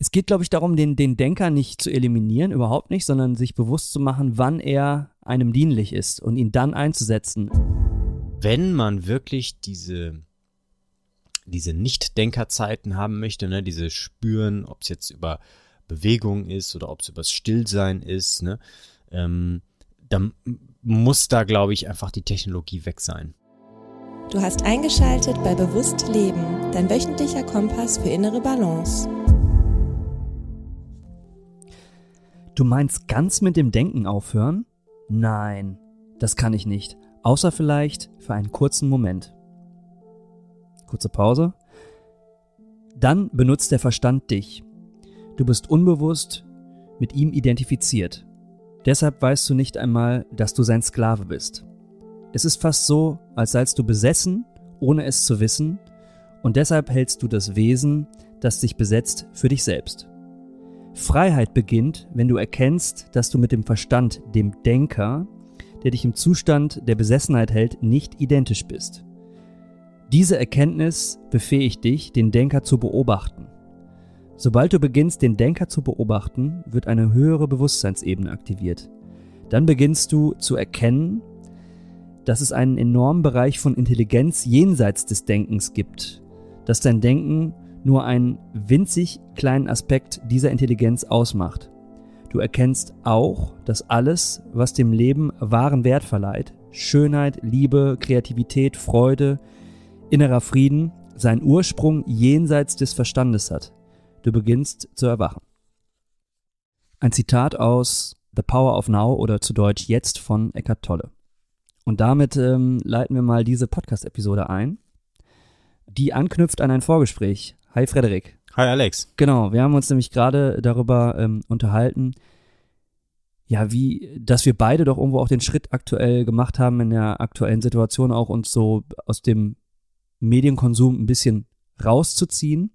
Es geht, glaube ich, darum, den, den Denker nicht zu eliminieren, überhaupt nicht, sondern sich bewusst zu machen, wann er einem dienlich ist und ihn dann einzusetzen. Wenn man wirklich diese, diese Nicht-Denkerzeiten haben möchte, ne, diese spüren, ob es jetzt über Bewegung ist oder ob es übers Stillsein ist, ne, ähm, dann muss da, glaube ich, einfach die Technologie weg sein. Du hast eingeschaltet bei Bewusst Leben, dein wöchentlicher Kompass für innere Balance. Du meinst ganz mit dem Denken aufhören? Nein, das kann ich nicht. Außer vielleicht für einen kurzen Moment. Kurze Pause. Dann benutzt der Verstand dich. Du bist unbewusst mit ihm identifiziert. Deshalb weißt du nicht einmal, dass du sein Sklave bist. Es ist fast so, als seist du besessen, ohne es zu wissen, und deshalb hältst du das Wesen, das dich besetzt, für dich selbst. Freiheit beginnt, wenn du erkennst, dass du mit dem Verstand, dem Denker, der dich im Zustand der Besessenheit hält, nicht identisch bist. Diese Erkenntnis befähigt dich, den Denker zu beobachten. Sobald du beginnst, den Denker zu beobachten, wird eine höhere Bewusstseinsebene aktiviert. Dann beginnst du zu erkennen, dass es einen enormen Bereich von Intelligenz jenseits des Denkens gibt, dass dein Denken nur einen winzig kleinen Aspekt dieser Intelligenz ausmacht. Du erkennst auch, dass alles, was dem Leben wahren Wert verleiht, Schönheit, Liebe, Kreativität, Freude, innerer Frieden, seinen Ursprung jenseits des Verstandes hat. Du beginnst zu erwachen. Ein Zitat aus The Power of Now oder zu Deutsch Jetzt von Eckhart Tolle. Und damit ähm, leiten wir mal diese Podcast-Episode ein, die anknüpft an ein Vorgespräch, Hi Frederik. Hi Alex. Genau, wir haben uns nämlich gerade darüber ähm, unterhalten, ja, wie, dass wir beide doch irgendwo auch den Schritt aktuell gemacht haben in der aktuellen Situation, auch uns so aus dem Medienkonsum ein bisschen rauszuziehen.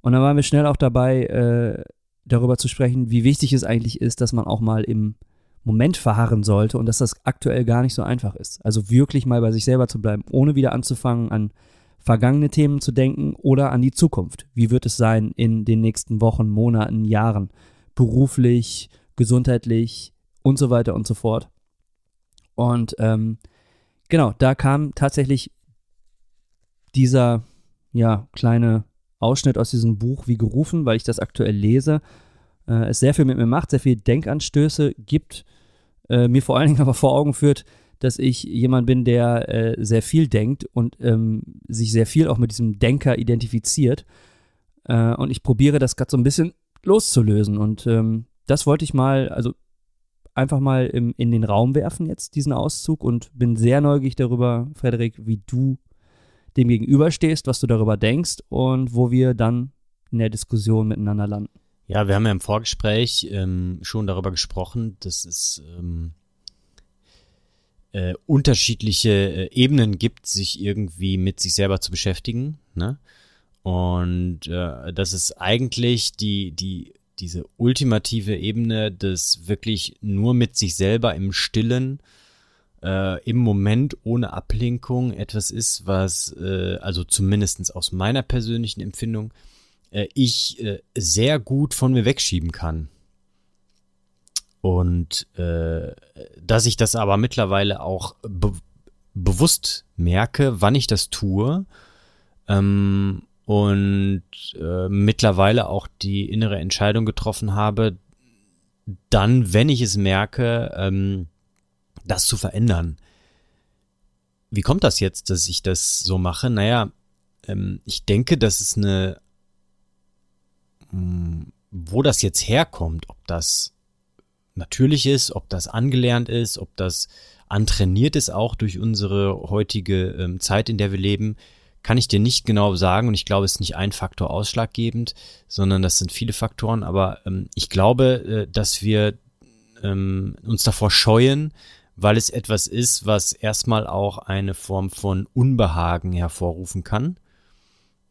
Und dann waren wir schnell auch dabei, äh, darüber zu sprechen, wie wichtig es eigentlich ist, dass man auch mal im Moment verharren sollte und dass das aktuell gar nicht so einfach ist. Also wirklich mal bei sich selber zu bleiben, ohne wieder anzufangen, an vergangene Themen zu denken oder an die Zukunft. Wie wird es sein in den nächsten Wochen, Monaten, Jahren, beruflich, gesundheitlich und so weiter und so fort. Und ähm, genau, da kam tatsächlich dieser ja kleine Ausschnitt aus diesem Buch wie gerufen, weil ich das aktuell lese. Äh, es sehr viel mit mir macht, sehr viel Denkanstöße gibt, äh, mir vor allen Dingen aber vor Augen führt, dass ich jemand bin, der äh, sehr viel denkt und ähm, sich sehr viel auch mit diesem Denker identifiziert. Äh, und ich probiere das gerade so ein bisschen loszulösen. Und ähm, das wollte ich mal, also einfach mal im, in den Raum werfen jetzt, diesen Auszug. Und bin sehr neugierig darüber, Frederik, wie du dem gegenüberstehst, was du darüber denkst und wo wir dann in der Diskussion miteinander landen. Ja, wir haben ja im Vorgespräch ähm, schon darüber gesprochen, dass es ähm, äh, unterschiedliche äh, Ebenen gibt, sich irgendwie mit sich selber zu beschäftigen. Ne? Und äh, das ist eigentlich die, die, diese ultimative Ebene des wirklich nur mit sich selber im Stillen, äh, im Moment ohne Ablenkung etwas ist, was, äh, also zumindestens aus meiner persönlichen Empfindung, äh, ich sehr gut von mir wegschieben kann. Und äh, dass ich das aber mittlerweile auch be bewusst merke, wann ich das tue. Ähm, und äh, mittlerweile auch die innere Entscheidung getroffen habe, dann, wenn ich es merke, ähm, das zu verändern. Wie kommt das jetzt, dass ich das so mache? Naja, ähm, ich denke, das ist eine, mh, hm, wo das jetzt herkommt, ob das natürlich ist, ob das angelernt ist, ob das antrainiert ist auch durch unsere heutige ähm, Zeit, in der wir leben, kann ich dir nicht genau sagen. Und ich glaube, es ist nicht ein Faktor ausschlaggebend, sondern das sind viele Faktoren, aber ähm, ich glaube, äh, dass wir ähm, uns davor scheuen, weil es etwas ist, was erstmal auch eine Form von Unbehagen hervorrufen kann,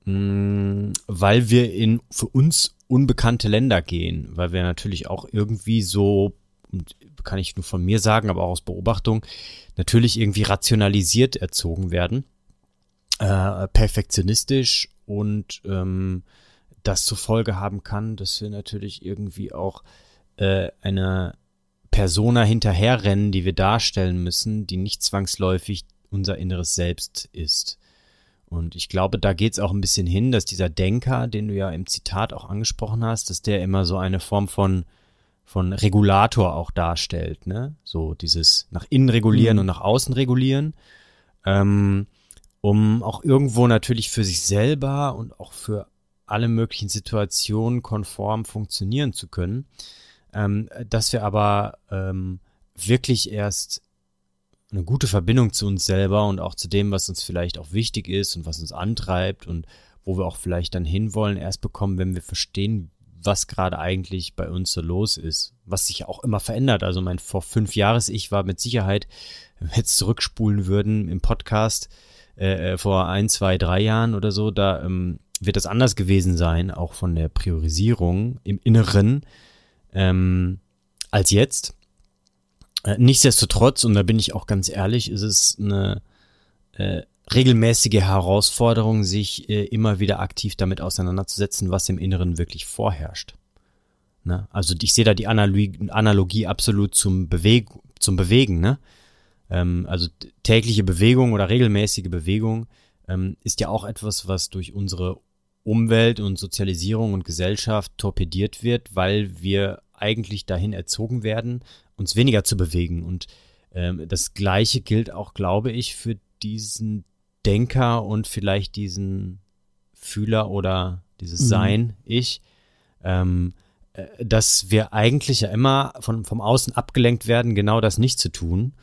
mm, weil wir in für uns unbekannte Länder gehen, weil wir natürlich auch irgendwie so, kann ich nur von mir sagen, aber auch aus Beobachtung, natürlich irgendwie rationalisiert erzogen werden, äh, perfektionistisch und ähm, das zur Folge haben kann, dass wir natürlich irgendwie auch äh, eine Persona hinterherrennen, die wir darstellen müssen, die nicht zwangsläufig unser inneres Selbst ist. Und ich glaube, da geht es auch ein bisschen hin, dass dieser Denker, den du ja im Zitat auch angesprochen hast, dass der immer so eine Form von, von Regulator auch darstellt, ne? So dieses nach innen regulieren mhm. und nach außen regulieren. Ähm, um auch irgendwo natürlich für sich selber und auch für alle möglichen Situationen konform funktionieren zu können. Ähm, dass wir aber ähm, wirklich erst eine gute Verbindung zu uns selber und auch zu dem, was uns vielleicht auch wichtig ist und was uns antreibt und wo wir auch vielleicht dann hinwollen, erst bekommen, wenn wir verstehen, was gerade eigentlich bei uns so los ist, was sich auch immer verändert. Also mein vor fünf Jahres ich war mit Sicherheit, wenn wir jetzt zurückspulen würden im Podcast äh, äh, vor ein, zwei, drei Jahren oder so, da ähm, wird das anders gewesen sein, auch von der Priorisierung im Inneren ähm, als jetzt. Äh, nichtsdestotrotz, und da bin ich auch ganz ehrlich, ist es eine äh, regelmäßige Herausforderung, sich äh, immer wieder aktiv damit auseinanderzusetzen, was im Inneren wirklich vorherrscht. Ne? Also ich sehe da die Analogie, Analogie absolut zum, Beweg zum Bewegen. Ne? Ähm, also tägliche Bewegung oder regelmäßige Bewegung ähm, ist ja auch etwas, was durch unsere Umwelt und Sozialisierung und Gesellschaft torpediert wird, weil wir eigentlich dahin erzogen werden, uns weniger zu bewegen. Und ähm, das Gleiche gilt auch, glaube ich, für diesen Denker und vielleicht diesen Fühler oder dieses mhm. Sein, ich, ähm, äh, dass wir eigentlich ja immer von, vom Außen abgelenkt werden, genau das nicht zu tun,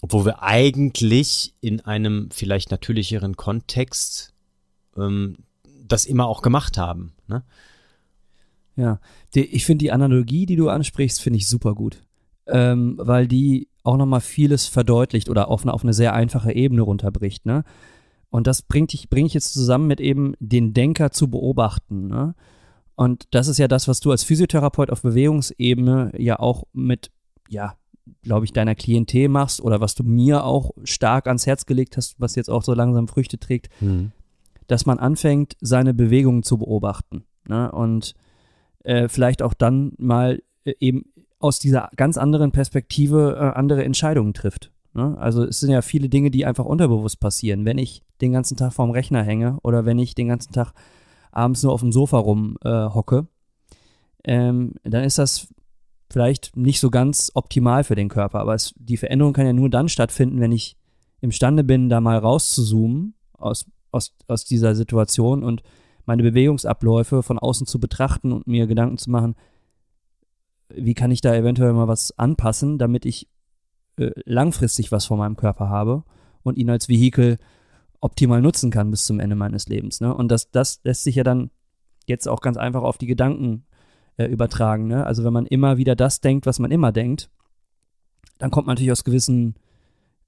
obwohl wir eigentlich in einem vielleicht natürlicheren Kontext ähm, das immer auch gemacht haben. Ne? Ja, ich finde die Analogie, die du ansprichst, finde ich super gut ähm, weil die auch nochmal vieles verdeutlicht oder auf eine, auf eine sehr einfache Ebene runterbricht. Ne? Und das bringt ich, bringe ich jetzt zusammen mit eben den Denker zu beobachten. Ne? Und das ist ja das, was du als Physiotherapeut auf Bewegungsebene ja auch mit, ja, glaube ich, deiner Klientel machst oder was du mir auch stark ans Herz gelegt hast, was jetzt auch so langsam Früchte trägt, mhm. dass man anfängt, seine Bewegungen zu beobachten. Ne? Und äh, vielleicht auch dann mal äh, eben aus dieser ganz anderen Perspektive äh, andere Entscheidungen trifft. Ne? Also es sind ja viele Dinge, die einfach unterbewusst passieren. Wenn ich den ganzen Tag vorm Rechner hänge oder wenn ich den ganzen Tag abends nur auf dem Sofa rum äh, ähm, dann ist das vielleicht nicht so ganz optimal für den Körper. Aber es, die Veränderung kann ja nur dann stattfinden, wenn ich imstande bin, da mal rauszuzoomen aus, aus, aus dieser Situation und meine Bewegungsabläufe von außen zu betrachten und mir Gedanken zu machen, wie kann ich da eventuell mal was anpassen, damit ich äh, langfristig was von meinem Körper habe und ihn als Vehikel optimal nutzen kann bis zum Ende meines Lebens. Ne? Und das, das lässt sich ja dann jetzt auch ganz einfach auf die Gedanken äh, übertragen. Ne? Also wenn man immer wieder das denkt, was man immer denkt, dann kommt man natürlich aus gewissen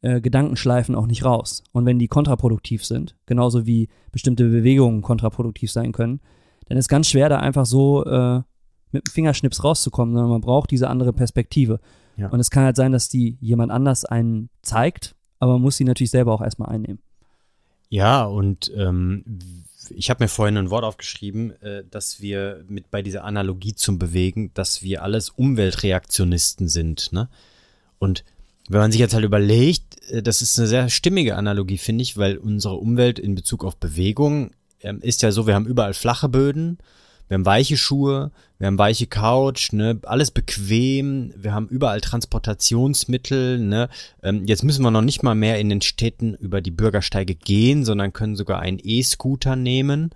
äh, Gedankenschleifen auch nicht raus. Und wenn die kontraproduktiv sind, genauso wie bestimmte Bewegungen kontraproduktiv sein können, dann ist ganz schwer, da einfach so äh, mit dem Fingerschnips rauszukommen, sondern man braucht diese andere Perspektive. Ja. Und es kann halt sein, dass die jemand anders einen zeigt, aber man muss sie natürlich selber auch erstmal einnehmen. Ja, und ähm, ich habe mir vorhin ein Wort aufgeschrieben, äh, dass wir mit bei dieser Analogie zum Bewegen, dass wir alles Umweltreaktionisten sind. Ne? Und wenn man sich jetzt halt überlegt, äh, das ist eine sehr stimmige Analogie, finde ich, weil unsere Umwelt in Bezug auf Bewegung ähm, ist ja so, wir haben überall flache Böden wir haben weiche Schuhe, wir haben weiche Couch, ne, alles bequem, wir haben überall Transportationsmittel, ne. Ähm, jetzt müssen wir noch nicht mal mehr in den Städten über die Bürgersteige gehen, sondern können sogar einen E-Scooter nehmen,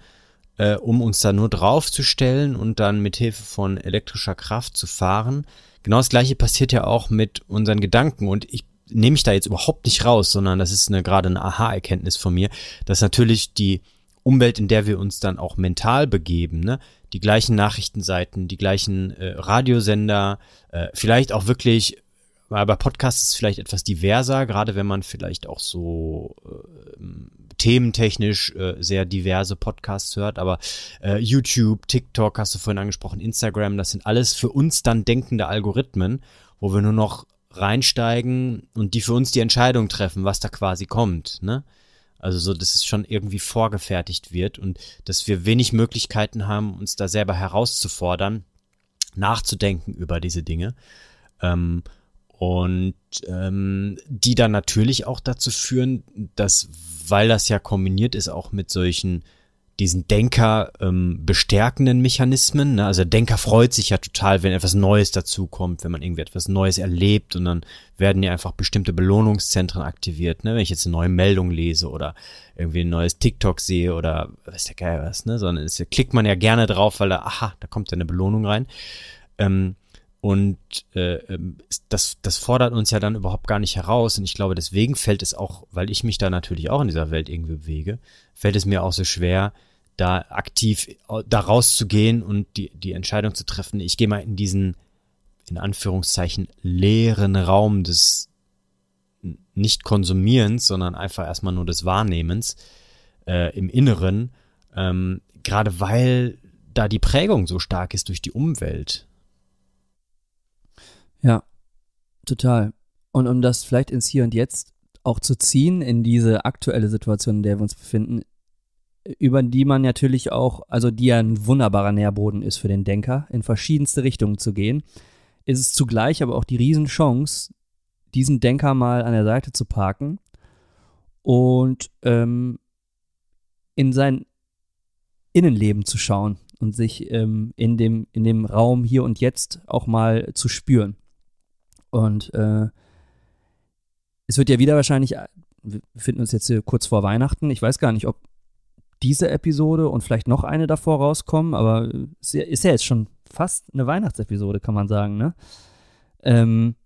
äh, um uns da nur draufzustellen und dann mit Hilfe von elektrischer Kraft zu fahren. Genau das gleiche passiert ja auch mit unseren Gedanken und ich nehme mich da jetzt überhaupt nicht raus, sondern das ist eine, gerade eine Aha-Erkenntnis von mir, dass natürlich die Umwelt, in der wir uns dann auch mental begeben, ne, die gleichen Nachrichtenseiten, die gleichen äh, Radiosender, äh, vielleicht auch wirklich, aber Podcast ist vielleicht etwas diverser, gerade wenn man vielleicht auch so äh, thementechnisch äh, sehr diverse Podcasts hört, aber äh, YouTube, TikTok hast du vorhin angesprochen, Instagram, das sind alles für uns dann denkende Algorithmen, wo wir nur noch reinsteigen und die für uns die Entscheidung treffen, was da quasi kommt, ne? Also so, dass es schon irgendwie vorgefertigt wird und dass wir wenig Möglichkeiten haben, uns da selber herauszufordern, nachzudenken über diese Dinge. Ähm, und ähm, die dann natürlich auch dazu führen, dass, weil das ja kombiniert ist auch mit solchen diesen Denker ähm, bestärkenden Mechanismen. Ne? Also der Denker freut sich ja total, wenn etwas Neues dazukommt, wenn man irgendwie etwas Neues erlebt und dann werden ja einfach bestimmte Belohnungszentren aktiviert. Ne? Wenn ich jetzt eine neue Meldung lese oder irgendwie ein neues TikTok sehe oder weiß der geil was, ne? sondern es klickt man ja gerne drauf, weil da, aha, da kommt ja eine Belohnung rein. Ähm, und äh, ähm, das, das fordert uns ja dann überhaupt gar nicht heraus. Und ich glaube, deswegen fällt es auch, weil ich mich da natürlich auch in dieser Welt irgendwie bewege, fällt es mir auch so schwer, da aktiv da rauszugehen und die, die Entscheidung zu treffen, ich gehe mal in diesen, in Anführungszeichen, leeren Raum des Nicht-Konsumierens, sondern einfach erstmal nur des Wahrnehmens äh, im Inneren, ähm, gerade weil da die Prägung so stark ist durch die Umwelt. Ja, total. Und um das vielleicht ins Hier und Jetzt auch zu ziehen, in diese aktuelle Situation, in der wir uns befinden, über die man natürlich auch, also die ja ein wunderbarer Nährboden ist für den Denker, in verschiedenste Richtungen zu gehen, ist es zugleich aber auch die Riesenchance, diesen Denker mal an der Seite zu parken und ähm, in sein Innenleben zu schauen und sich ähm, in, dem, in dem Raum hier und jetzt auch mal zu spüren. Und äh, es wird ja wieder wahrscheinlich, wir befinden uns jetzt hier kurz vor Weihnachten, ich weiß gar nicht, ob diese Episode und vielleicht noch eine davor rauskommen, aber ist ja, ist ja jetzt schon fast eine Weihnachtsepisode, kann man sagen, ne? Ähm,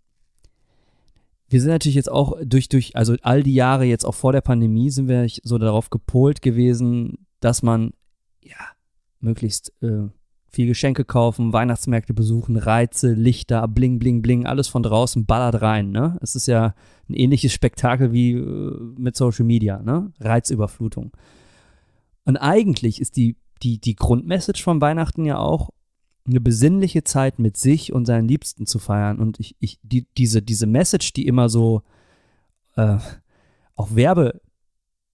wir sind natürlich jetzt auch durch, durch, also all die Jahre jetzt auch vor der Pandemie sind wir so darauf gepolt gewesen, dass man, ja, möglichst äh, viel Geschenke kaufen, Weihnachtsmärkte besuchen, Reize, Lichter, bling, bling, bling, alles von draußen ballert rein, ne? Es ist ja ein ähnliches Spektakel wie äh, mit Social Media, ne? Reizüberflutung. Und eigentlich ist die, die, die Grundmessage von Weihnachten ja auch, eine besinnliche Zeit mit sich und seinen Liebsten zu feiern. Und ich, ich, die, diese, diese Message, die immer so äh, auch Werbe,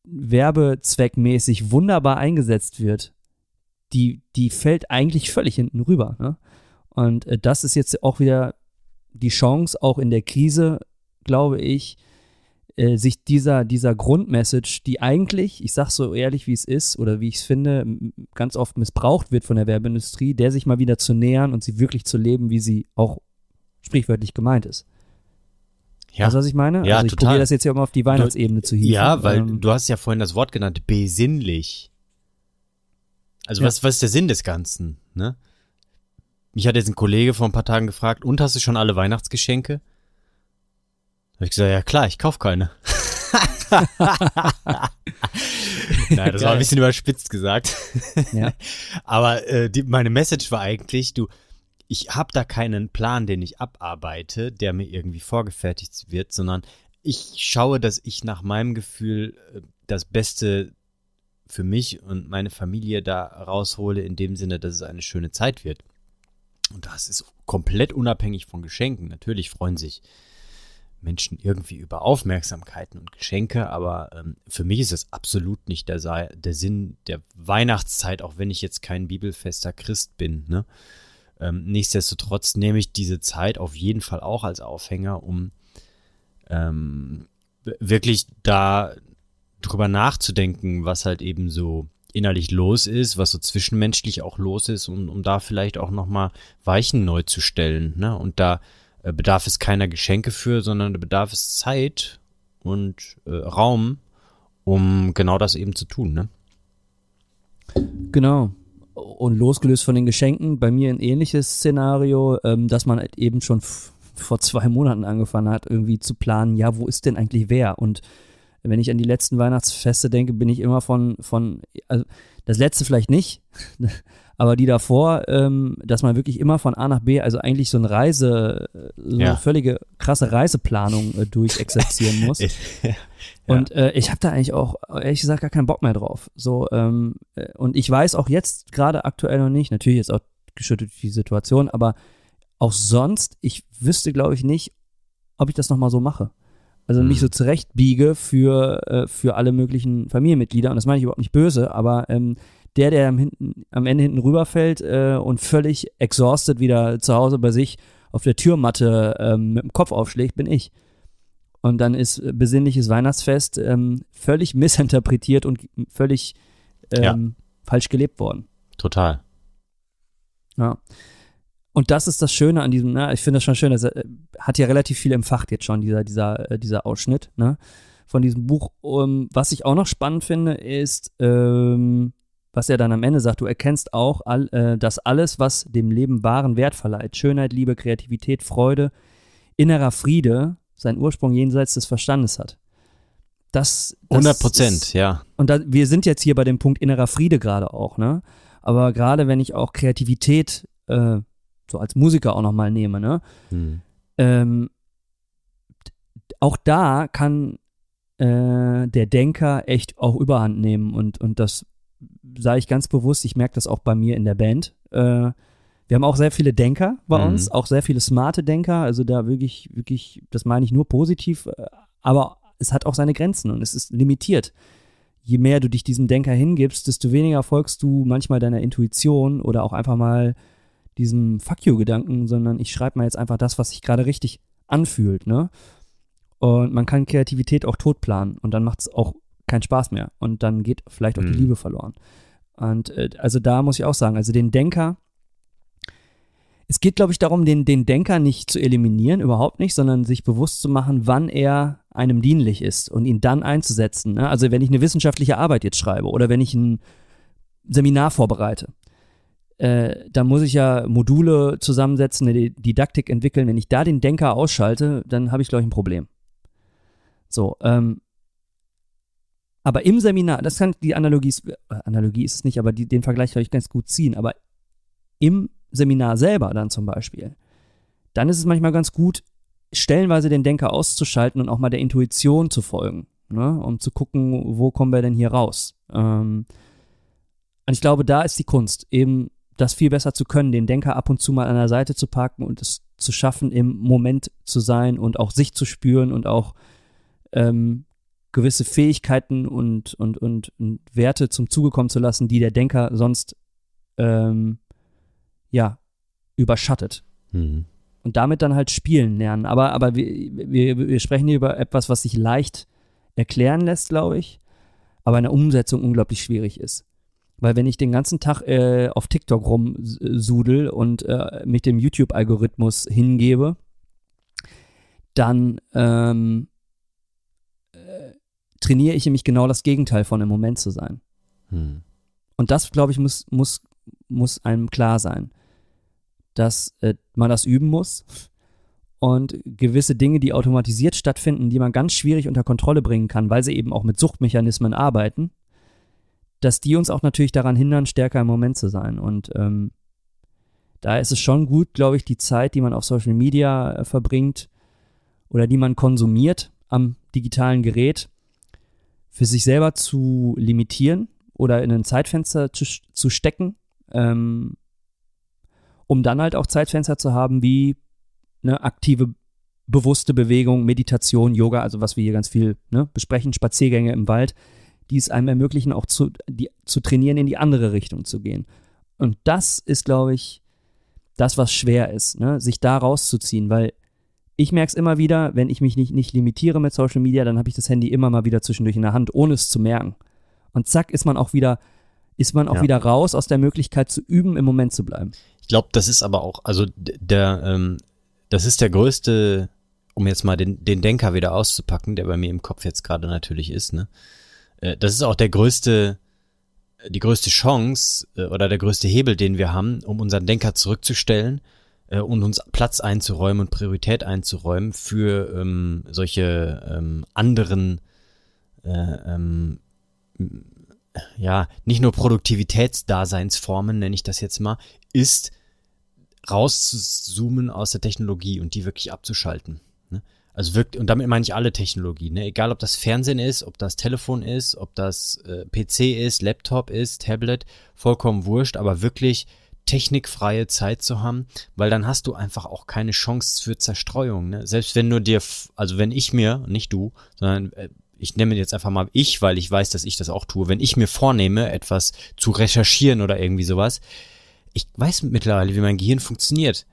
werbezweckmäßig wunderbar eingesetzt wird, die, die fällt eigentlich völlig hinten rüber. Ne? Und äh, das ist jetzt auch wieder die Chance, auch in der Krise, glaube ich, äh, sich dieser, dieser Grundmessage, die eigentlich, ich sag so ehrlich, wie es ist oder wie ich es finde, ganz oft missbraucht wird von der Werbeindustrie, der sich mal wieder zu nähern und sie wirklich zu leben, wie sie auch sprichwörtlich gemeint ist. Ja. Weißt du, was ich meine? Ja, also ich probiere das jetzt ja immer auf die Weihnachtsebene du, zu hieven. Ja, weil ähm, du hast ja vorhin das Wort genannt, besinnlich. Also ja. was, was ist der Sinn des Ganzen, ne? Mich hat jetzt ein Kollege vor ein paar Tagen gefragt, und hast du schon alle Weihnachtsgeschenke? habe ich gesagt, ja klar, ich kauf keine. Nein, das war ein bisschen überspitzt gesagt. Ja. Aber äh, die, meine Message war eigentlich, du, ich habe da keinen Plan, den ich abarbeite, der mir irgendwie vorgefertigt wird, sondern ich schaue, dass ich nach meinem Gefühl äh, das Beste für mich und meine Familie da raushole, in dem Sinne, dass es eine schöne Zeit wird. Und das ist komplett unabhängig von Geschenken. Natürlich freuen sich Menschen irgendwie über Aufmerksamkeiten und Geschenke, aber ähm, für mich ist es absolut nicht der, der Sinn der Weihnachtszeit, auch wenn ich jetzt kein bibelfester Christ bin. Ne? Ähm, nichtsdestotrotz nehme ich diese Zeit auf jeden Fall auch als Aufhänger, um ähm, wirklich da drüber nachzudenken, was halt eben so innerlich los ist, was so zwischenmenschlich auch los ist und um da vielleicht auch nochmal Weichen neu zu stellen, ne? Und da äh, bedarf es keiner Geschenke für, sondern bedarf es Zeit und äh, Raum, um genau das eben zu tun, ne? Genau. Und losgelöst von den Geschenken, bei mir ein ähnliches Szenario, ähm, dass man halt eben schon vor zwei Monaten angefangen hat, irgendwie zu planen, ja, wo ist denn eigentlich wer? Und wenn ich an die letzten Weihnachtsfeste denke, bin ich immer von, von also das letzte vielleicht nicht, aber die davor, ähm, dass man wirklich immer von A nach B, also eigentlich so eine Reise, so eine völlige krasse Reiseplanung äh, durchexerzieren muss. ja. Und äh, ich habe da eigentlich auch, ehrlich gesagt, gar keinen Bock mehr drauf. So, ähm, äh, und ich weiß auch jetzt gerade aktuell noch nicht, natürlich jetzt auch geschüttet die Situation, aber auch sonst, ich wüsste, glaube ich, nicht, ob ich das nochmal so mache. Also mich Mhm. so zurechtbiege für, äh, für alle möglichen Familienmitglieder. Und das meine ich überhaupt nicht böse, aber ähm, der, der am, hinten, am Ende hinten rüberfällt äh, und völlig exhausted wieder zu Hause bei sich auf der Türmatte ähm, mit dem Kopf aufschlägt, bin ich. Und dann ist äh, besinnliches Weihnachtsfest ähm, völlig missinterpretiert und völlig ähm, falsch gelebt worden. Total. Ja. Und das ist das Schöne an diesem, ne, ich finde das schon schön, das äh, hat ja relativ viel empfacht jetzt schon, dieser, dieser, äh, dieser Ausschnitt, ne, von diesem Buch. Um, was ich auch noch spannend finde, ist, ähm, was er dann am Ende sagt, du erkennst auch, all, äh, dass alles, was dem Leben wahren Wert verleiht, Schönheit, Liebe, Kreativität, Freude, innerer Friede, seinen Ursprung jenseits des Verstandes hat. Das, das 100 ist- Prozent, ja. und da, wir sind jetzt hier bei dem Punkt innerer Friede gerade auch, ne? Aber gerade wenn ich auch Kreativität äh, so als Musiker auch nochmal nehme, ne? Hm. Ähm, auch da kann äh, der Denker echt auch Überhand nehmen und, und das sage ich ganz bewusst, ich merke das auch bei mir in der Band. Äh, wir haben auch sehr viele Denker bei Mhm. uns, auch sehr viele smarte Denker, also da wirklich, wirklich, das meine ich nur positiv, äh, aber es hat auch seine Grenzen und es ist limitiert. Je mehr du dich diesem Denker hingibst, desto weniger folgst du manchmal deiner Intuition oder auch einfach mal diesem Fuck you-Gedanken, sondern ich schreibe mal jetzt einfach das, was sich gerade richtig anfühlt, ne? Und man kann Kreativität auch totplanen und dann macht es auch keinen Spaß mehr und dann geht vielleicht auch die Mhm. Liebe verloren. Und äh, also da muss ich auch sagen, also den Denker, es geht, glaube ich, darum, den, den Denker nicht zu eliminieren, überhaupt nicht, sondern sich bewusst zu machen, wann er einem dienlich ist und ihn dann einzusetzen. Ne? Also wenn ich eine wissenschaftliche Arbeit jetzt schreibe oder wenn ich ein Seminar vorbereite, äh, da muss ich ja Module zusammensetzen, eine Didaktik entwickeln. Wenn ich da den Denker ausschalte, dann habe ich, glaube ich, ein Problem. So, ähm, aber im Seminar, das kann die Analogie, äh, Analogie ist es nicht, aber die, den Vergleich kann ich ganz gut ziehen, aber im Seminar selber dann zum Beispiel, dann ist es manchmal ganz gut, stellenweise den Denker auszuschalten und auch mal der Intuition zu folgen, ne? um zu gucken, wo kommen wir denn hier raus. Ähm, und ich glaube, da ist die Kunst, eben das viel besser zu können, den Denker ab und zu mal an der Seite zu packen und es zu schaffen, im Moment zu sein und auch sich zu spüren und auch ähm, gewisse Fähigkeiten und, und, und, und Werte zum Zuge kommen zu lassen, die der Denker sonst ähm, ja überschattet. Hm. Und damit dann halt spielen lernen. Aber, aber wir, wir, wir sprechen hier über etwas, was sich leicht erklären lässt, glaube ich, aber in der Umsetzung unglaublich schwierig ist. Weil wenn ich den ganzen Tag äh, auf TikTok rumsudel und äh, mich dem YouTube-Algorithmus hingebe, dann ähm, äh, trainiere ich nämlich genau das Gegenteil von im Moment zu sein. Hm. Und das, glaube ich, muss, muss, muss einem klar sein, dass äh, man das üben muss und gewisse Dinge, die automatisiert stattfinden, die man ganz schwierig unter Kontrolle bringen kann, weil sie eben auch mit Suchtmechanismen arbeiten, dass die uns auch natürlich daran hindern, stärker im Moment zu sein. Und ähm, da ist es schon gut, glaube ich, die Zeit, die man auf Social Media äh, verbringt oder die man konsumiert am digitalen Gerät, für sich selber zu limitieren oder in ein Zeitfenster zu, zu stecken, ähm, um dann halt auch Zeitfenster zu haben wie eine aktive, bewusste Bewegung, Meditation, Yoga, also was wir hier ganz viel ne, besprechen, Spaziergänge im Wald, die es einem ermöglichen, auch zu, die, zu trainieren, in die andere Richtung zu gehen. Und das ist, glaube ich, das, was schwer ist, ne, sich da rauszuziehen, weil ich merke es immer wieder, wenn ich mich nicht, nicht limitiere mit Social Media, dann habe ich das Handy immer mal wieder zwischendurch in der Hand, ohne es zu merken. Und zack, ist man auch wieder, ist man auch Ja. wieder raus aus der Möglichkeit zu üben, im Moment zu bleiben. Ich glaube, das ist aber auch, also der, ähm, das ist der größte, um jetzt mal den, den Denker wieder auszupacken, der bei mir im Kopf jetzt gerade natürlich ist, ne? Äh, Das ist auch der größte, die größte Chance äh, oder der größte Hebel, den wir haben, um unseren Denker zurückzustellen äh, und uns Platz einzuräumen und Priorität einzuräumen für ähm, solche ähm, anderen äh, ähm, ja, nicht nur Produktivitätsdaseinsformen, nenne ich das jetzt mal, ist rauszuzoomen aus der Technologie und die wirklich abzuschalten. Also wirklich, und damit meine ich alle Technologien, ne? egal ob das Fernsehen ist, ob das Telefon ist, ob das äh, PC ist, Laptop ist, Tablet, vollkommen wurscht, aber wirklich technikfreie Zeit zu haben, weil dann hast du einfach auch keine Chance für Zerstreuung. Ne? Selbst wenn du dir, also wenn ich mir, nicht du, sondern äh, ich nehme jetzt einfach mal ich, weil ich weiß, dass ich das auch tue, wenn ich mir vornehme, etwas zu recherchieren oder irgendwie sowas, ich weiß mittlerweile, wie mein Gehirn funktioniert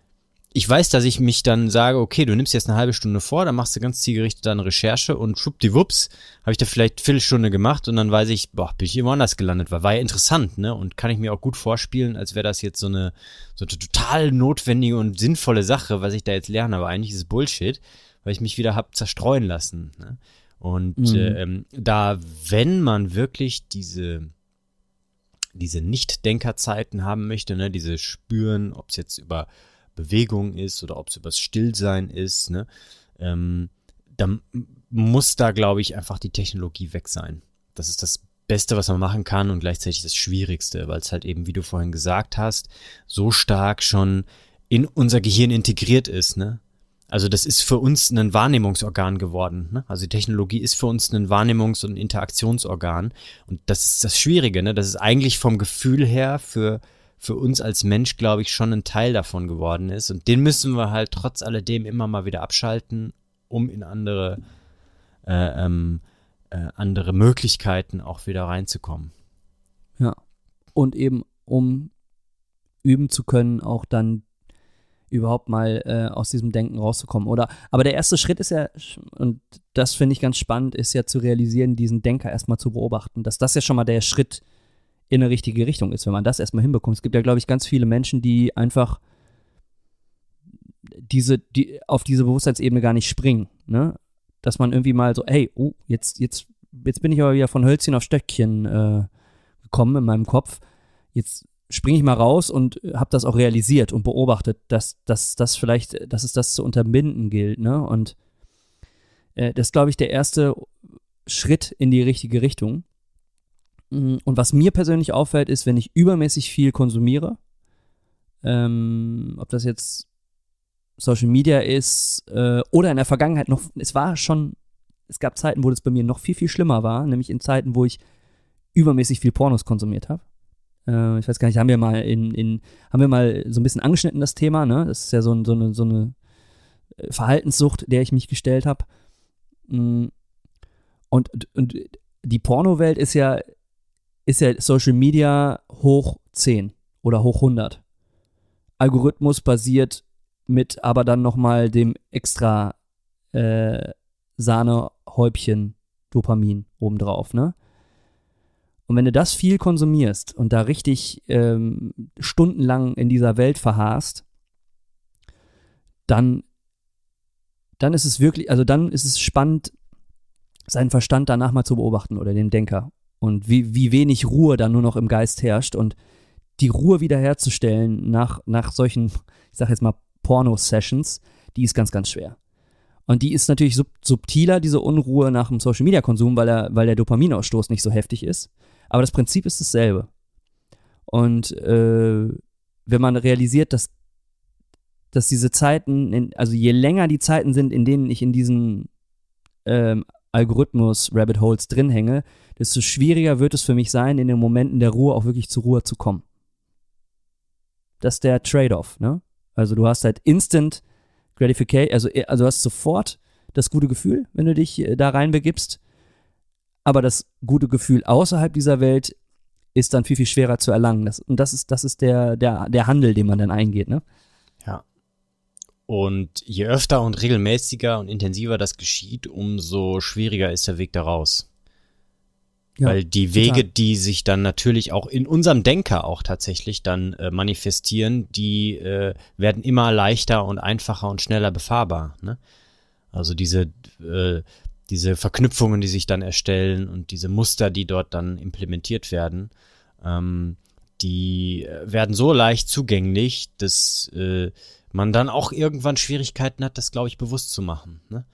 ich weiß, dass ich mich dann sage, okay, du nimmst jetzt eine halbe Stunde vor, dann machst du ganz zielgerichtet deine Recherche und schwuppdiwupps, habe ich da vielleicht Viertelstunde gemacht und dann weiß ich, boah, bin ich irgendwo anders gelandet, weil war ja interessant, ne? Und kann ich mir auch gut vorspielen, als wäre das jetzt so eine, so eine total notwendige und sinnvolle Sache, was ich da jetzt lerne, aber eigentlich ist es Bullshit, weil ich mich wieder hab zerstreuen lassen. Ne? Und mhm. ähm, da, wenn man wirklich diese diese Nicht-Denkerzeiten haben möchte, ne, diese spüren, ob es jetzt über Bewegung ist oder ob es übers Stillsein ist, ne, ähm, dann muss da, glaube ich, einfach die Technologie weg sein. Das ist das Beste, was man machen kann und gleichzeitig das Schwierigste, weil es halt eben, wie du vorhin gesagt hast, so stark schon in unser Gehirn integriert ist, ne? Also das ist für uns ein Wahrnehmungsorgan geworden. Ne? Also die Technologie ist für uns ein Wahrnehmungs- und Interaktionsorgan. Und das ist das Schwierige, ne? Das ist eigentlich vom Gefühl her für für uns als Mensch, glaube ich, schon ein Teil davon geworden ist. Und den müssen wir halt trotz alledem immer mal wieder abschalten, um in andere, äh, ähm, äh, andere Möglichkeiten auch wieder reinzukommen. Ja. Und eben, um üben zu können, auch dann überhaupt mal äh, aus diesem Denken rauszukommen. Oder aber der erste Schritt ist ja, und das finde ich ganz spannend, ist ja zu realisieren, diesen Denker erstmal zu beobachten. Dass das ja schon mal der Schritt ist in eine richtige Richtung ist, wenn man das erstmal hinbekommt. Es gibt ja, glaube ich, ganz viele Menschen, die einfach diese, die auf diese Bewusstseinsebene gar nicht springen, ne? Dass man irgendwie mal so, hey, oh, jetzt, jetzt, jetzt bin ich aber wieder von Hölzchen auf Stöckchen äh, gekommen in meinem Kopf. Jetzt springe ich mal raus und habe das auch realisiert und beobachtet, dass, dass das vielleicht, dass es das zu unterbinden gilt, ne? Und äh, das ist, glaube ich, der erste Schritt in die richtige Richtung. Mm, und was mir persönlich auffällt, ist, wenn ich übermäßig viel konsumiere, ähm, ob das jetzt Social Media ist äh, oder in der Vergangenheit noch, es war schon, es gab Zeiten, wo das bei mir noch viel, viel schlimmer war, nämlich in Zeiten, wo ich übermäßig viel Pornos konsumiert habe. Äh, ich weiß gar nicht, haben wir mal in, in, haben wir mal so ein bisschen angeschnitten, das Thema, ne? Das ist ja so, so, eine, so eine äh, Verhaltenssucht, der ich mich gestellt habe. Mm, und, und die Pornowelt ist ja ist ja Social Media hoch 10 oder hoch 100. Algorithmus basiert mit aber dann nochmal dem extra äh, Sahnehäubchen Dopamin obendrauf, ne? Und wenn du das viel konsumierst und da richtig ähm, stundenlang in dieser Welt verharrst, dann, dann ist es wirklich, also dann ist es spannend, seinen Verstand danach mal zu beobachten oder den Denker und wie, wie wenig Ruhe da nur noch im Geist herrscht und die Ruhe wiederherzustellen nach, nach solchen, ich sag jetzt mal, Porno-Sessions, die ist ganz, ganz schwer. Und die ist natürlich sub subtiler, diese Unruhe nach dem Social-Media-Konsum, weil, weil der Dopaminausstoß nicht so heftig ist. Aber das Prinzip ist dasselbe. Und äh, wenn man realisiert, dass, dass diese Zeiten, in, also je länger die Zeiten sind, in denen ich in diesen ähm, Algorithmus-Rabbit Holes drin hänge, desto schwieriger wird es für mich sein, in den Momenten der Ruhe auch wirklich zur Ruhe zu kommen. Das ist der Trade-off, ne? Also du hast halt Instant Gratification, also, äh, also du hast sofort das gute Gefühl, wenn du dich äh, da reinbegibst, aber das gute Gefühl außerhalb dieser Welt ist dann viel, viel schwerer zu erlangen. Das, und das ist, das ist der, der, der Handel, den man dann eingeht, ne? Ja. Und je öfter und regelmäßiger und intensiver das geschieht, umso schwieriger ist der Weg daraus. Ja, Weil die Wege, total. die sich dann natürlich auch in unserem Denker auch tatsächlich dann äh, manifestieren, die äh, werden immer leichter und einfacher und schneller befahrbar. Ne? Also diese, äh, diese Verknüpfungen, die sich dann erstellen und diese Muster, die dort dann implementiert werden, ähm, die äh, werden so leicht zugänglich, dass äh, man dann auch irgendwann Schwierigkeiten hat, das, glaube ich, bewusst zu machen. Ne?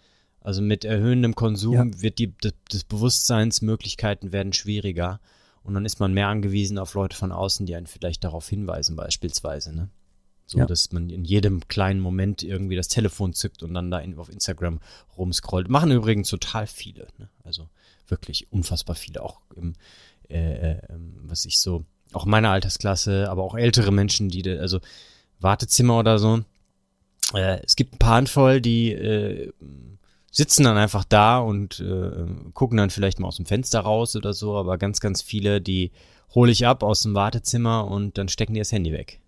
Also mit erhöhendem Konsum ja. wird die des Bewusstseinsmöglichkeiten werden schwieriger und dann ist man mehr angewiesen auf Leute von außen, die einen vielleicht darauf hinweisen beispielsweise, ne? So, ja. dass man in jedem kleinen Moment irgendwie das Telefon zückt und dann da in, auf Instagram rumscrollt. Machen übrigens total viele, ne? Also wirklich unfassbar viele, auch im, äh, äh, was ich so auch meiner Altersklasse, aber auch ältere Menschen, die, also Wartezimmer oder so. Äh, es gibt ein paar Handvoll, die äh, sitzen dann einfach da und äh, gucken dann vielleicht mal aus dem Fenster raus oder so, aber ganz, ganz viele, die hole ich ab aus dem Wartezimmer und dann stecken die das Handy weg.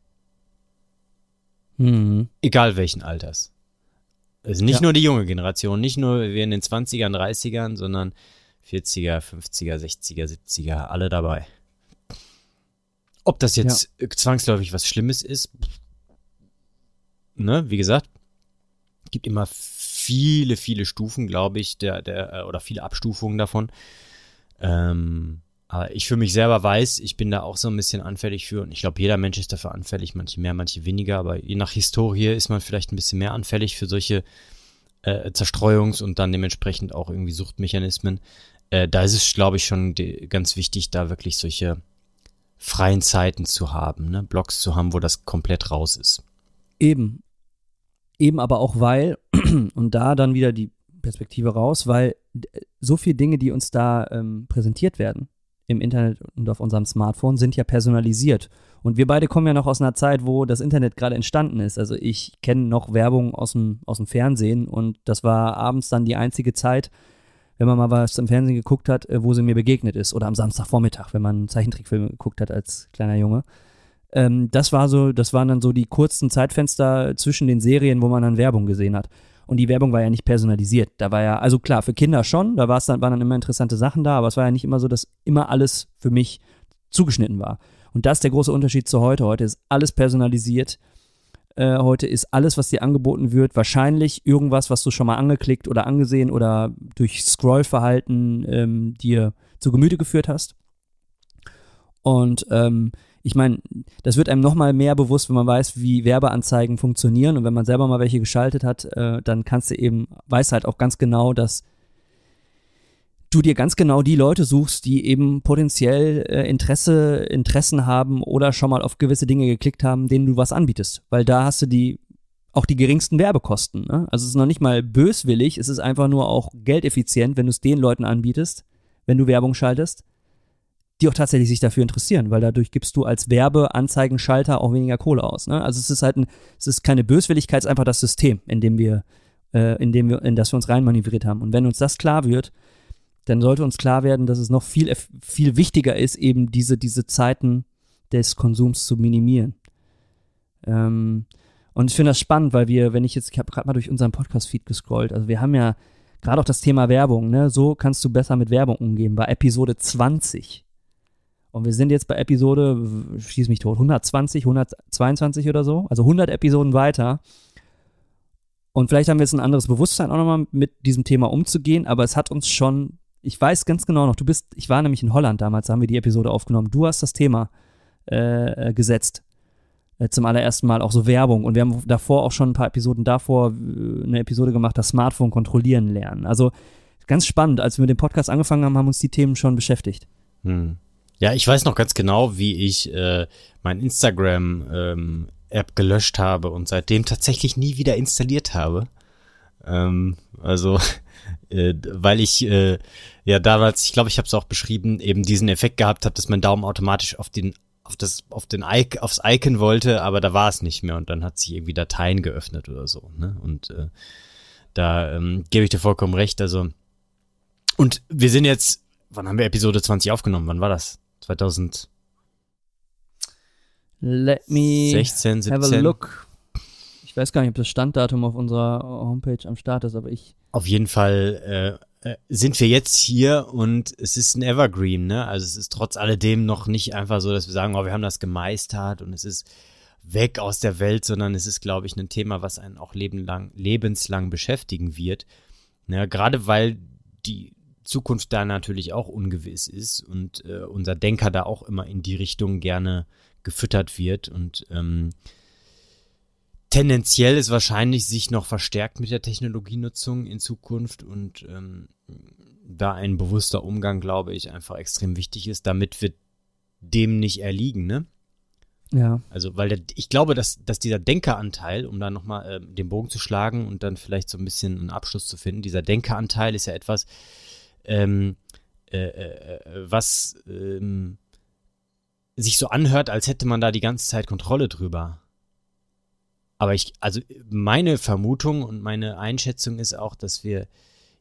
Mhm. Egal welchen Alters. Also nicht Ja. nur die junge Generation, nicht nur wir in den 20ern, 30ern, sondern 40er, 50er, 60er, 70er, alle dabei. Ob das jetzt äh, zwangsläufig was Schlimmes ist, ne, wie gesagt, gibt immer viele, viele Stufen, glaube ich, der, der, äh, oder viele Abstufungen davon. Ähm, aber ich für mich selber weiß, ich bin da auch so ein bisschen anfällig für und ich glaube, jeder Mensch ist dafür anfällig, manche mehr, manche weniger, aber je nach Historie ist man vielleicht ein bisschen mehr anfällig für solche äh, Zerstreuungs- und dann dementsprechend auch irgendwie Suchtmechanismen. Äh, da ist es, glaube ich, schon ganz wichtig, da wirklich solche freien Zeiten zu haben, ne? Blogs zu haben, wo das komplett raus ist. Eben. Eben aber auch weil, und da dann wieder die Perspektive raus, weil äh, so viele Dinge, die uns da ähm, präsentiert werden im Internet und auf unserem Smartphone, sind ja personalisiert. Und wir beide kommen ja noch aus einer Zeit, wo das Internet gerade entstanden ist. Also ich kenne noch Werbung aus dem, aus dem Fernsehen und das war abends dann die einzige Zeit, wenn man mal was im Fernsehen geguckt hat, äh, wo sie mir begegnet ist. Oder am Samstagvormittag, wenn man Zeichentrickfilme geguckt hat als kleiner Junge. Ähm, das war so, das waren dann so die kurzen Zeitfenster zwischen den Serien, wo man dann Werbung gesehen hat. Und die Werbung war ja nicht personalisiert. Da war ja, also klar, für Kinder schon, da war es dann, waren dann immer interessante Sachen da, aber es war ja nicht immer so, dass immer alles für mich zugeschnitten war. Und das ist der große Unterschied zu heute. Heute ist alles personalisiert. Äh, heute ist alles, was dir angeboten wird, wahrscheinlich irgendwas, was du schon mal angeklickt oder angesehen oder durch Scrollverhalten ähm, dir zu Gemüte geführt hast. Und ähm, ich meine, das wird einem nochmal mehr bewusst, wenn man weiß, wie Werbeanzeigen funktionieren. Und wenn man selber mal welche geschaltet hat, äh, dann kannst du eben, weißt halt auch ganz genau, dass du dir ganz genau die Leute suchst, die eben potenziell äh, Interesse, Interessen haben oder schon mal auf gewisse Dinge geklickt haben, denen du was anbietest. Weil da hast du die auch die geringsten Werbekosten. Ne? Also es ist noch nicht mal böswillig, es ist einfach nur auch geldeffizient, wenn du es den Leuten anbietest, wenn du Werbung schaltest, die auch tatsächlich sich dafür interessieren, weil dadurch gibst du als Werbeanzeigenschalter auch weniger Kohle aus. Ne? Also es ist halt ein, es ist keine Böswilligkeit, es ist einfach das System, in dem wir, äh, in dem wir, in das wir uns reinmanövriert haben. Und wenn uns das klar wird, dann sollte uns klar werden, dass es noch viel, viel wichtiger ist, eben diese, diese Zeiten des Konsums zu minimieren. Ähm, und ich finde das spannend, weil wir, wenn ich jetzt, ich habe gerade mal durch unseren Podcast-Feed gescrollt, also wir haben ja gerade auch das Thema Werbung, ne? So kannst du besser mit Werbung umgehen, bei Episode 20. Und wir sind jetzt bei Episode, schieß mich tot, 120, 122 oder so, also 100 Episoden weiter. Und vielleicht haben wir jetzt ein anderes Bewusstsein auch nochmal mit diesem Thema umzugehen, aber es hat uns schon, ich weiß ganz genau noch, du bist, ich war nämlich in Holland damals, da haben wir die Episode aufgenommen. Du hast das Thema äh, äh, gesetzt. Äh, zum allerersten Mal auch so Werbung. Und wir haben davor auch schon ein paar Episoden davor äh, eine Episode gemacht, das Smartphone kontrollieren lernen. Also ganz spannend, als wir mit dem Podcast angefangen haben, haben uns die Themen schon beschäftigt. Hm. Ja, ich weiß noch ganz genau, wie ich äh, mein Instagram ähm, App gelöscht habe und seitdem tatsächlich nie wieder installiert habe. Ähm, also, äh, weil ich äh, ja damals, ich glaube, ich habe es auch beschrieben, eben diesen Effekt gehabt habe, dass mein Daumen automatisch auf den auf das auf den Icon, aufs Icon wollte, aber da war es nicht mehr und dann hat sich irgendwie Dateien geöffnet oder so. Ne? Und äh, da ähm, gebe ich dir vollkommen recht. Also und wir sind jetzt, wann haben wir Episode 20 aufgenommen? Wann war das? 2016, Let me 17. have a look. Ich weiß gar nicht, ob das Standdatum auf unserer Homepage am Start ist, aber ich. Auf jeden Fall äh, äh, sind wir jetzt hier und es ist ein Evergreen, ne? Also es ist trotz alledem noch nicht einfach so, dass wir sagen, oh, wir haben das gemeistert und es ist weg aus der Welt, sondern es ist, glaube ich, ein Thema, was einen auch lebenlang, lebenslang beschäftigen wird. Ne? Gerade weil die Zukunft da natürlich auch ungewiss ist und äh, unser Denker da auch immer in die Richtung gerne gefüttert wird und ähm, tendenziell ist wahrscheinlich sich noch verstärkt mit der Technologienutzung in Zukunft und ähm, da ein bewusster Umgang, glaube ich, einfach extrem wichtig ist, damit wir dem nicht erliegen, ne? Ja. Also, weil der, ich glaube, dass, dass dieser Denkeranteil, um da nochmal ähm, den Bogen zu schlagen und dann vielleicht so ein bisschen einen Abschluss zu finden, dieser Denkeranteil ist ja etwas, ähm, äh, äh, äh, was ähm, sich so anhört, als hätte man da die ganze Zeit Kontrolle drüber. Aber ich, also meine Vermutung und meine Einschätzung ist auch, dass wir,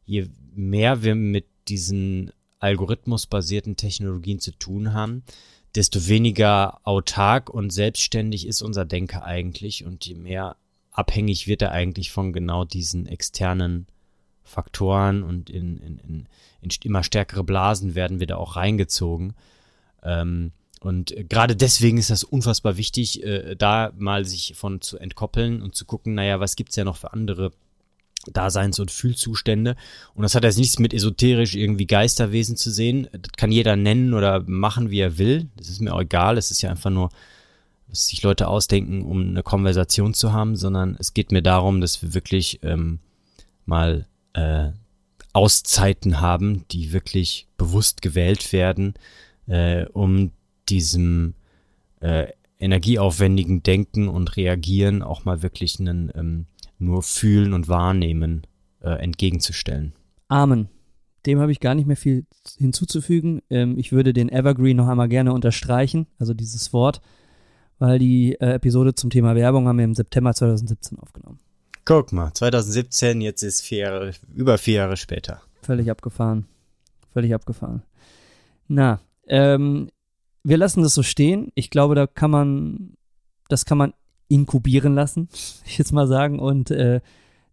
je mehr wir mit diesen algorithmusbasierten Technologien zu tun haben, desto weniger autark und selbstständig ist unser Denker eigentlich und je mehr abhängig wird er eigentlich von genau diesen externen Faktoren und in, in, in, in immer stärkere Blasen werden wir da auch reingezogen. Ähm, und gerade deswegen ist das unfassbar wichtig, äh, da mal sich von zu entkoppeln und zu gucken, naja, was gibt's ja noch für andere Daseins- und Fühlzustände. Und das hat jetzt nichts mit esoterisch irgendwie Geisterwesen zu sehen. Das kann jeder nennen oder machen, wie er will. Das ist mir auch egal. Es ist ja einfach nur, was sich Leute ausdenken, um eine Konversation zu haben, sondern es geht mir darum, dass wir wirklich ähm, mal äh, Auszeiten haben, die wirklich bewusst gewählt werden, äh, um diesem äh, energieaufwendigen Denken und Reagieren auch mal wirklich einen ähm, nur Fühlen und Wahrnehmen äh, entgegenzustellen. Amen. Dem habe ich gar nicht mehr viel hinzuzufügen. Ähm, ich würde den Evergreen noch einmal gerne unterstreichen, also dieses Wort, weil die äh, Episode zum Thema Werbung haben wir im September 2017 aufgenommen. Guck mal, 2017, jetzt ist vier Jahre, über vier Jahre später. Völlig abgefahren. Völlig abgefahren. Na, ähm, wir lassen das so stehen. Ich glaube, da kann man, das kann man inkubieren lassen, ich jetzt mal sagen. Und äh,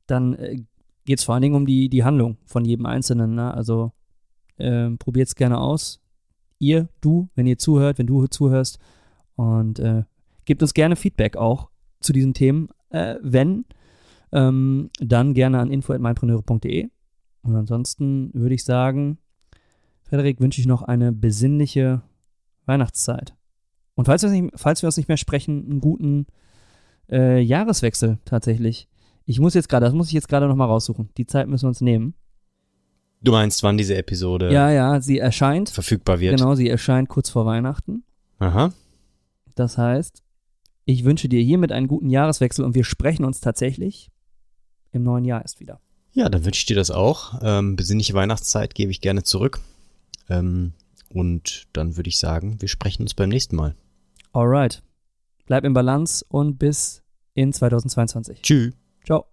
dann äh, geht es vor allen Dingen um die, die Handlung von jedem Einzelnen. Ne? Also äh, probiert es gerne aus. Ihr, du, wenn ihr zuhört, wenn du zuhörst. Und äh, gebt uns gerne Feedback auch zu diesen Themen. Äh, wenn, ähm, dann gerne an info.meinpreneure.de. Und ansonsten würde ich sagen, Frederik, wünsche ich noch eine besinnliche Weihnachtszeit. Und falls wir, nicht, falls wir uns nicht mehr sprechen, einen guten äh, Jahreswechsel tatsächlich. Ich muss jetzt gerade, das muss ich jetzt gerade nochmal raussuchen. Die Zeit müssen wir uns nehmen. Du meinst, wann diese Episode ja, ja, sie erscheint. verfügbar wird? Genau, sie erscheint kurz vor Weihnachten. Aha. Das heißt, ich wünsche dir hiermit einen guten Jahreswechsel und wir sprechen uns tatsächlich im neuen Jahr erst wieder. Ja, dann wünsche ich dir das auch. Ähm, besinnliche Weihnachtszeit gebe ich gerne zurück. Ähm, und dann würde ich sagen, wir sprechen uns beim nächsten Mal. Alright. Bleib in Balance und bis in 2022. Tschüss. Ciao.